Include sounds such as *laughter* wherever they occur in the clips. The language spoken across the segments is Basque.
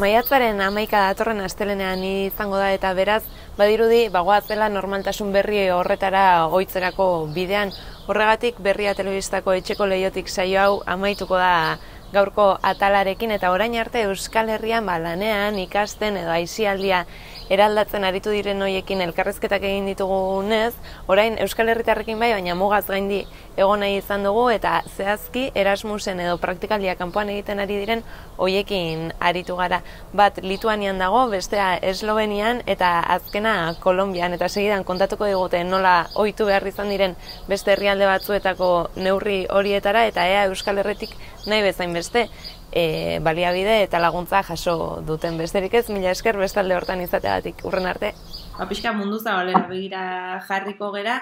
Maiatzaren amaika datorren astelenean izango da eta beraz, badirudi, bagoazela normaltasun berri horretara ohitzerako bidean. Horregatik berria telebistako etxeko lehiotik saio hau amaituko da gaurko atalarekin eta orain arte Euskal Herrian ba, lanean ikasten edo aisialdia eraldatzen aritu diren hoiekin elkarrezketak egin ditugunez, orain Euskal Herritarrekin bai, baina mugaz gaindi egon nahi izan dugu eta zehazki Erasmusen edo praktikaldia kanpoan egiten ari diren hoiekin aritu gara. Bat Lituanian dago, bestea Eslovenian eta azkena Kolombian eta segidan kontatuko digute nola ohitu behar izan diren beste herrialde batzuetako neurri horietara eta ea Euskal Herretik nahi bezain beste e, baliabide eta laguntza jaso duten besterik ez, mila esker bestalde hortan izateagatik urren arte. Ba, pixka mundu zabalera begira jarriko gera,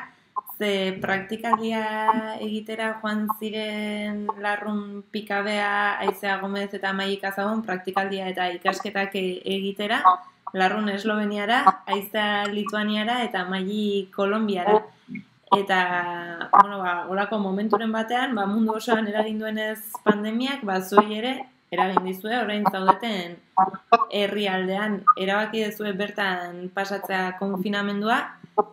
ze praktikaldia egitera joan ziren larrun pikabea aizea gomez eta maik azagon praktikaldia eta ikasketak e, egitera, larrun esloveniara, aizea lituaniara eta maili kolombiara. Eta, bueno, ba, olako momenturen batean, ba, mundu osoan eragin duenez pandemiak, ba, zuei ere, eragin dizue, orain zaudeten herrialdean erabaki dezue bertan pasatzea konfinamendua,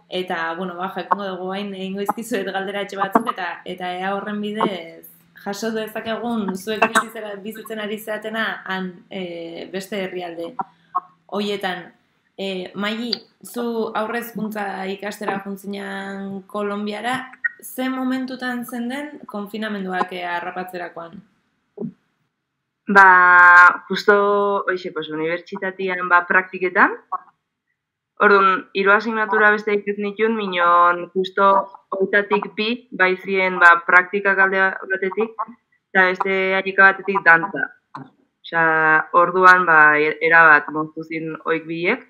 eta, bueno, ba, jakongo dugu hain egingo izkizuet galdera etxe batzuk, eta eta ea horren bidez, jaso dezakegun zuek bizitzera, bizitzen ari zeatena han e, beste herrialde. Hoietan, E, Maili, zu aurrezkuntza ikastera juntzinean Kolombiara, ze momentutan zen den konfinamenduak harrapatzerakoan? Ba, justo, oixe, pues, unibertsitatian ba, praktiketan. Orduan, hiru asignatura beste ikut nituen, minon, justo, oitatik bi, baizien, ba, praktika galde batetik, eta beste harika batetik dantza. Osa, orduan, ba, erabat, moztu zin oik biek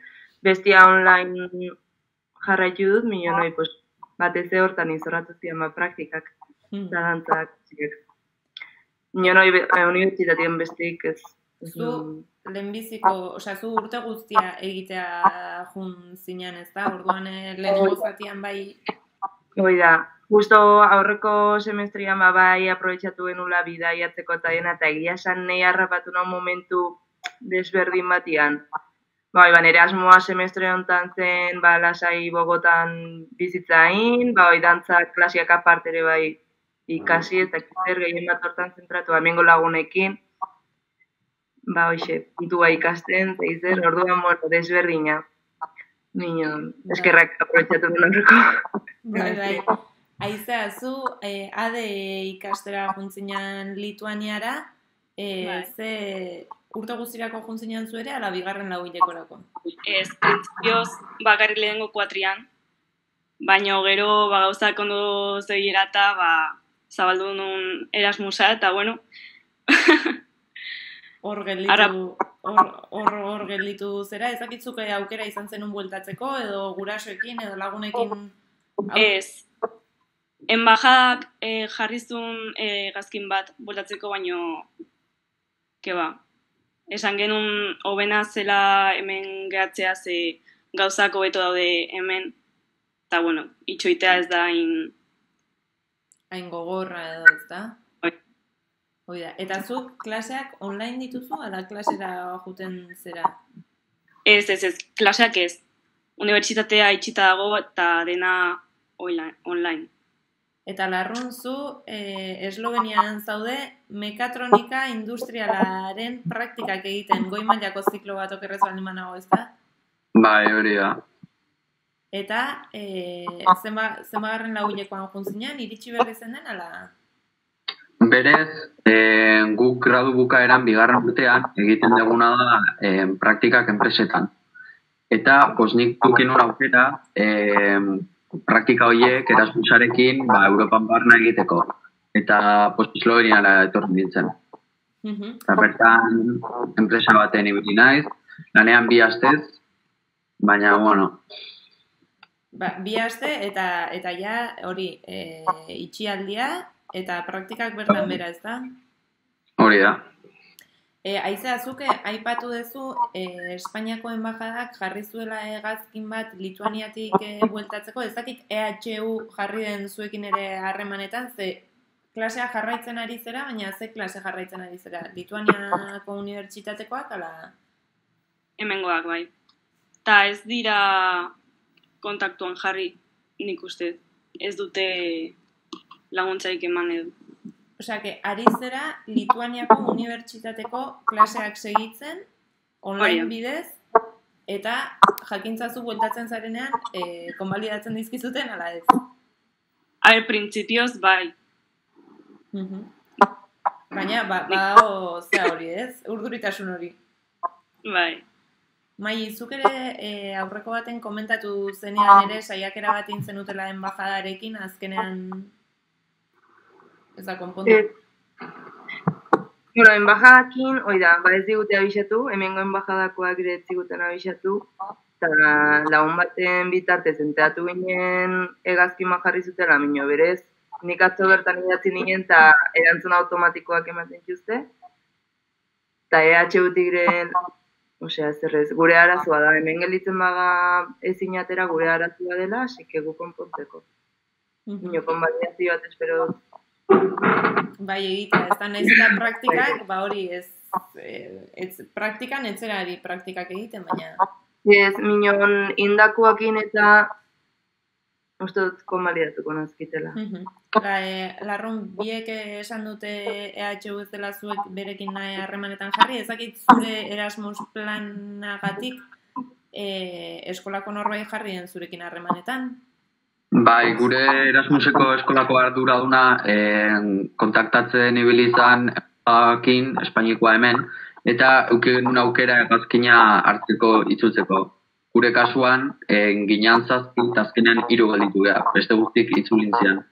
bestia online jarraitu dut, mino noi, pues, batez hortan izorratu zian ba, praktikak, mm. da dantzak, noi, eh, unibertsitatien bestik ez. Zu, lehenbiziko, osea, zu urte guztia egitea jun zinean ez da, orduan eh, lehen zatian bai... Hoi da, justo aurreko semestrian ba, bai aprobetsatu genula bidaiatzeko eta dena, eta egia esan nahi harrapatu nahi momentu desberdin batian. Bai, ba, nire asmoa semestre honetan zen, ba, lasai bogotan bizitzain, ba, oi, dantza klasiak aparte ere bai ikasi eta kizer gehien bat hortan zentratu, amengo lagunekin, ba, hoxe, ditu bai ikasten, zeizer, orduan, bueno, desberdina. Nino, eskerrak aprobetsatu den horreko. Bai, bai. Aiza, zu, eh, ade ikastera juntzinean Lituaniara, eh, bai. ze, urte guztirako juntzinean zu ere, ala bigarren lau hilekorako? Ez, printzipioz, bakarri lehenko kuatrian, baina gero, ba, gauzak ondo zegira eta, ba, zabaldu nun erasmusa, eta bueno. *laughs* Hor gelditu, hor, hor, gelditu zera, ezakitzuk aukera izan zenun bueltatzeko, edo gurasoekin, edo lagunekin? Ez, Enbajak eh, jarrizun eh, gazkin bat bueltatzeko, baino, ke ba, esan genuen hobena zela hemen gehatzea ze gauzako beto daude hemen. Eta, bueno, itxoitea ez da hain... Hain gogorra edo ez da? Hoi da. Eta zuk klaseak online dituzu, ala klasera juten zera? Ez, ez, ez. Klaseak ez. Unibertsitatea itxita dago eta dena online. Eta larrun zu, e, Eslovenian zaude, mekatronika industrialaren praktikak egiten, goi mailako ziklo bat okerrez baldin manago, ez da? Bai, hori da. Eta, e, zenba, zenba garren laguilekoan juntzinean, iritsi berri zen den, ala? Berez, e, guk gradu bukaeran bigarren urtean egiten duguna da e, praktikak enpresetan. Eta, posnik dukin aukera, e, praktika horiek erasmusarekin ba, Europan barna egiteko. Eta postisloveniala etorri nintzen. Mm -hmm. Eta bertan, enpresa baten ibili naiz, lanean bi astez, baina, bueno. Ba, bi aste eta, eta ja hori e, itxialdia eta praktikak bertan bera ez da? Hori da. E, Aize, azuke, aipatu duzu, e, Espainiako enbajadak jarri zuela egazkin bat Lituaniatik e, bueltatzeko, ez dakit EHU jarri den zuekin ere harremanetan, ze klasea jarraitzen ari zera, baina ze klase jarraitzen ari zera? Lituaniako unibertsitatekoak, ala? hemengoak bai. Ta ez dira kontaktuan jarri nik uste. Ez dute laguntzarik eman edo. Osea, que ari zera Lituaniako unibertsitateko klaseak segitzen, online bidez, eta jakintzazu bueltatzen zarenean, e, konbalidatzen dizkizuten, ala ez. A ber, printzipioz bai. Mhm. Baina, ba, badago zea hori, ez? Urduritasun hori. Bai. Mai, zuk ere e, aurreko baten komentatu zenean ere saiakera bat egin zenutela enbajadarekin, azkenean ez da konpondu. Eh, bueno, embajadakin, hoi da, ba ez digute abisatu, hemengo embajadakoak ere ez ziguten abisatu, eta lagun baten bitartez enteatu ginen egazkima jarri zutela, minio berez, nik atzo bertan idatzi ninen eta erantzun automatikoak ematen zituzte, eta EHU-tik ere, osea, zer ez, gure arazoa da, hemen gelditzen baga ezin atera gure arazoa dela, que gu konpontzeko. Mhm. Minio, konbaliazio bat espero dut. Bai, egitea, ez da nahiz eta praktikak, ba hori, ez, ez praktikan etzerari praktikak egiten, baina... Ez, minon indakuakin eta uste dut konbalidatuko nazkitela. Mhm. Ba, e, larrun biek esan dute EHU ez dela zuek berekin nahi harremanetan jarri, ezakit zure Erasmus planagatik e, eskolako norbait jarri den zurekin harremanetan. Bai, gure Erasmuseko eskolako arduraduna eh, kontaktatzen ibili izan akin Espainikoa hemen eta eukin aukera egazkina hartzeko itzultzeko. Gure kasuan, eh, ginean zazpi azkenean hiru gelditu gara, beste guztik itzulin zian.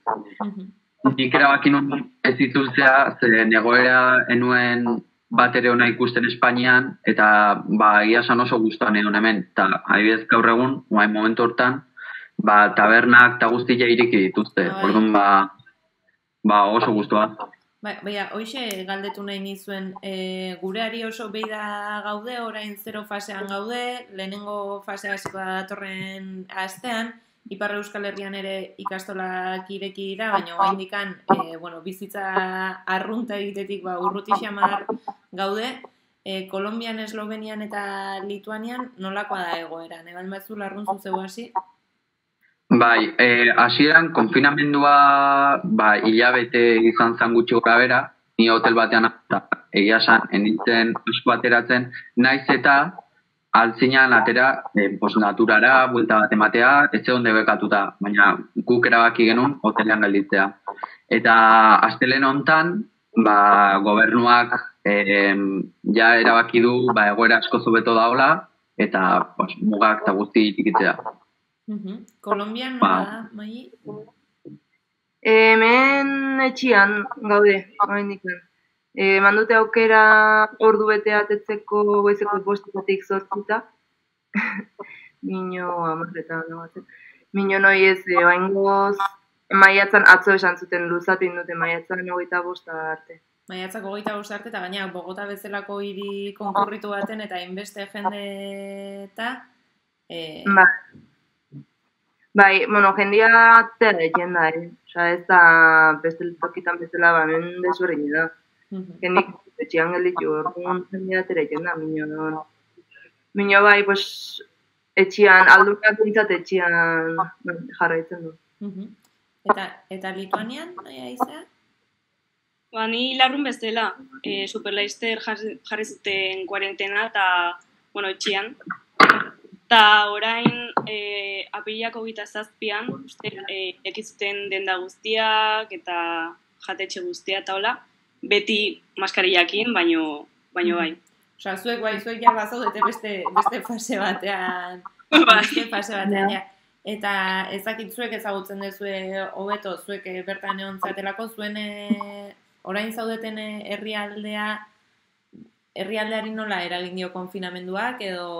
Mhm. Nik erabaki nuen ez itzultzea, ze negoera enuen bat ere ona ikusten Espainian, eta ba, egia oso guztuan egon hemen. Eta adibidez gaur egun, momentu hortan, ba, tabernak eta guztia iriki dituzte. Bai. Orduan, ba, ba oso guztua. Ba, baina, hoxe galdetu nahi nizuen, e, gureari oso behi da gaude, orain zero fasean gaude, lehenengo fasea hasiko da datorren astean, Ipar Euskal Herrian ere ikastolak ireki dira, baina oraindikan e, bueno, bizitza arrunta egitetik ba, urruti xamar gaude, e, Kolombian, Eslovenian eta Lituanian nolakoa da egoera? Neban batzu larrun zuzeu hasi? Bai, eh, hasieran konfinamendua ba, hilabete izan zan gutxi gora bera, ni hotel batean eta egia esan, enintzen asko ateratzen, naiz eta altzinan atera eh, pos naturara, buelta bat ematea, ez onde bekatuta, baina guk erabaki genuen hotelean gelditzea. Eta astelen hontan, ba, gobernuak eh, ja erabaki du ba, egoera asko zobeto daola, eta pos, mugak eta guzti itikitzea. Mhm. Kolombian Ba. nola da, mai? Hemen etxian gaude, oraindik. E, mandute aukera ordu bete atetzeko goizeko bostetatik zortzita. *laughs* Mino amarretan nagoatzen. Mino noi ez, e, oaingoz, maiatzan atzo esan zuten luzatu indute maiatzan hogeita bosta arte. Maiatzak hogeita bost arte, eta gaina Bogota bezalako hiri konkurritu baten, eta inbeste jende eta... E, Ba. Bai, bueno, jendia atera egiten da, eh? Osa, ez da beste tokitan bezala, ba, hemen desberdin da. mhm. Jendik etxean gelditu, orduan jendia atera egiten da, mino, mino bai, pues, etxean, aldunak bintzat etxean bai, jarraitzen du. Mhm. Eta, eta Lituanian, nahi aizea? Ba, ni larrun bezala, e, superlaister jarri zuten kuarentena eta, bueno, etxean. Eta orain, e, apilako gita zazpian, uste, e, ekizuten denda guztiak eta jatetxe guztia eta hola, beti maskariakin, baino, baino bai. Osa, zuek bai, zuek ja bazaudete beste, beste fase batean, *laughs* Bai. beste fase batean, ja. Eta ezakit zuek ezagutzen duzue hobeto, zuek eh, bertan egon zatelako, zuen eh, orain zaudeten eh, herrialdea, herrialdeari nola eragin dio konfinamenduak, edo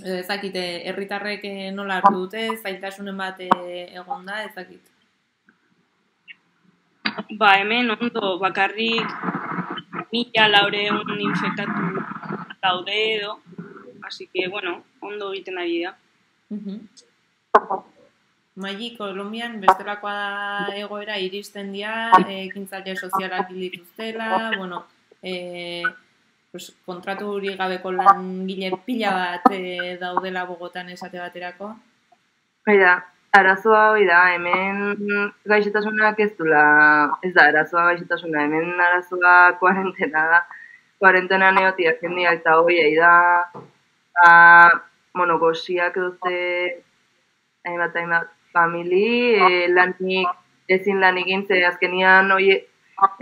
edo ezakite herritarrek eh, nola hartu dute, zailtasunen bat eh, egon da, ezakit. Ba, hemen ondo bakarrik mila laureun infektatu daude edo, así que, bueno, ondo egiten ari da. Mhm. Maili, Kolombian bestelakoa da egoera iristen dira, ekintzaile sozialak dituztela, bueno, e, pues, kontratu hori gabeko langile pila bat e, daudela Bogotan esate baterako. Da, arazoa hori da, hemen gaixotasunak ez dula, ez da, arazoa gaixotasuna, hemen arazoa kuarentena da, kuarentena neotia jendia eta hori da, ba, bueno, gosiak doze, hainbat, hainbat, famili, e, lanik, ezin lan egin, ze azkenian, hori,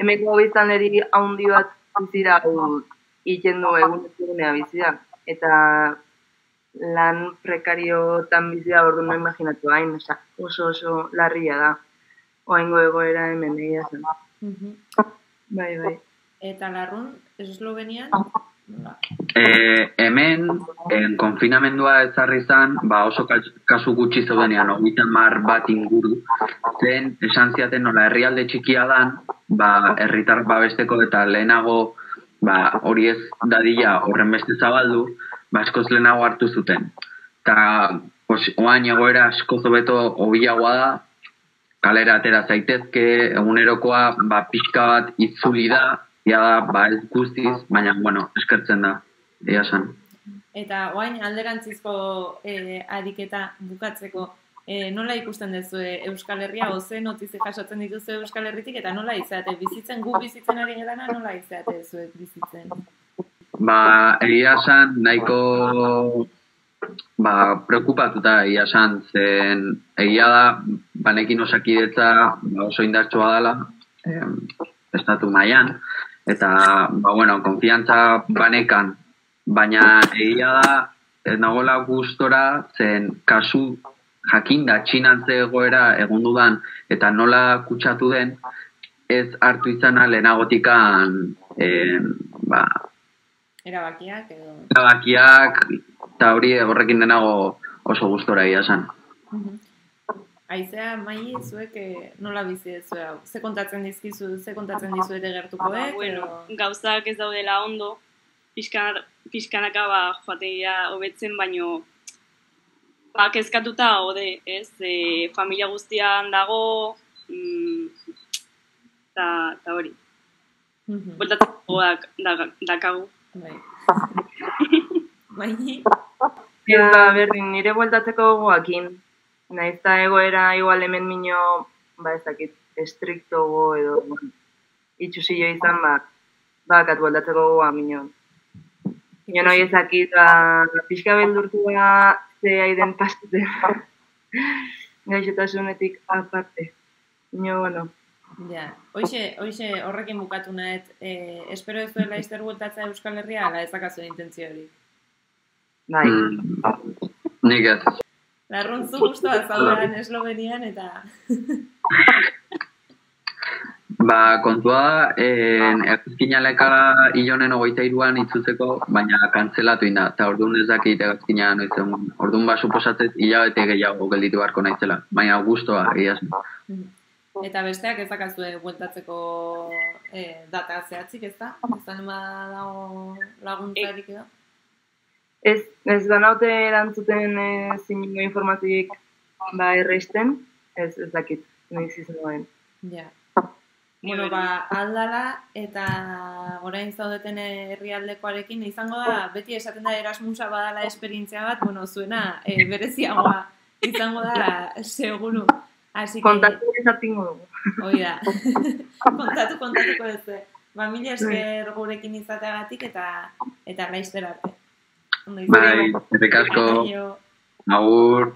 emeko biztanleri haundi bat bizira, iten du egun egunea bizira. Eta lan prekariotan bizia ordu no imaginatu hain, oso oso larria da. Oaingo egoera hemen egia zen. Bai, bai. Eta larrun, Eslovenian? E, hemen, en konfinamendua ezarri zan, ba oso kasu gutxi zeudenean, hogeita mar bat inguru, zen esan ziaten nola herrialde txikia dan, ba herritar babesteko eta lehenago ba hori ez dadila horren beste zabaldu, ba askoz lehenago hartu zuten. Ta oain egoera asko zobeto hobiagoa da, kalera atera zaitezke, egunerokoa ba pixka bat itzuli da, ja da, ba ez guztiz, baina, bueno, eskertzen da, ea san. Eta oain alderantzizko e, ariketa bukatzeko, e, nola ikusten duzu Euskal Herria, oze notizi jasotzen dituzu Euskal Herritik, eta nola izate, bizitzen, gu bizitzen ari gedana, nola izate zuek bizitzen? Ba, egia san, nahiko ba, preokupatuta egia san, zen egia da, banekin osakidetza ba, oso indartsoa dela, eh, estatu maian, eta, ba, bueno, konfiantza banekan, baina egia da, ez nagola gustora, zen kasu jakinda txinantze egoera egon dudan eta nola kutsatu den, ez hartu izana lehenagotikan en, ba, erabakiak edo erabakiak eta hori horrekin denago oso gustora ia san. Aizea, mai, zuek eh, nola bizi ez? Ze kontatzen dizkizu, ze kontatzen dizu ere gertukoek? Ba, bueno, gauzak ez daudela ondo, pixkanaka ba, joategia hobetzen, baino ba, kezkatuta ode, ez? E, familia guztian dago, mm, ta, ta hori. Mm -hmm. Bultatzeko dakagu. Bai. *laughs* Bai. Ja, berdin, nire bueltatzeko goakin. Naiz da egoera igual hemen mino, ba ez dakit, estrikto go edo itxusillo izan, ba, ba, kat bueltatzeko goa mino. Nio noi ezakit, ba, pixka beldurtua ze aiden pasute. *laughs* Gaixotasunetik aparte. Nio, bueno. Ja, hoxe, hoxe horrekin bukatu nahet, eh, espero ez duela izter bueltatza Euskal Herria, ala ezakazu intentzio hori? Bai. Mm, nik ez. Larruntzu guztua zaudean Eslovenian eta... *laughs* Ba, kontua da, en, eguzkina lekara ilonen ogeita iruan itzuteko, baina kantzelatu inda, eta orduan ez dakit eguzkina noizen. Orduan ba, suposatzez hilabete gehiago gelditu beharko naizela, baina guztua, egia zen. Eta besteak ez dakazue bueltatzeko eh, data zehatzik, ez da? Ez da nema dago laguntzarik edo? Ez, ez banaute erantzuten e, zinungo informazioik ba erreisten, ez, ez dakit, nahiz izan Ja. Bueno, ba, aldala eta orain zaudeten herrialdekoarekin izango da, beti esaten da Erasmusa badala esperientzia bat, bueno, zuena e, bereziagoa izango da, seguru. Así que... Kontatu esatingo dugu. Hoi da. *laughs* kontatu, kontatuko ez. Ba, mila esker gurekin izateagatik eta eta laizter arte. Bai, errek asko. Agur.